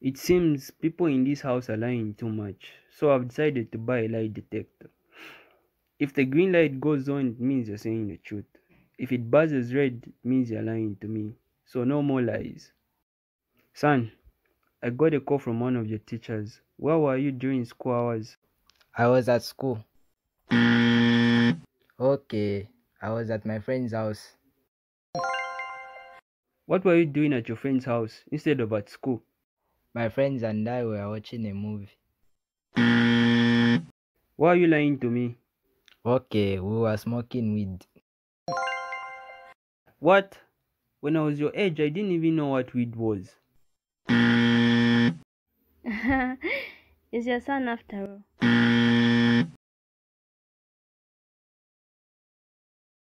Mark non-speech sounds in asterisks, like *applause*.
It seems people in this house are lying too much, so I've decided to buy a lie detector. If the green light goes on, it means you're saying the truth. If it buzzes red, it means you're lying to me. So no more lies. Son, I got a call from one of your teachers. Where were you during school hours? I was at school. Okay, I was at my friend's house. What were you doing at your friend's house instead of at school? My friends and I were watching a movie. Why are you lying to me? Okay, we were smoking weed. What? When I was your age, I didn't even know what weed was. *laughs* Is your son after all? *laughs*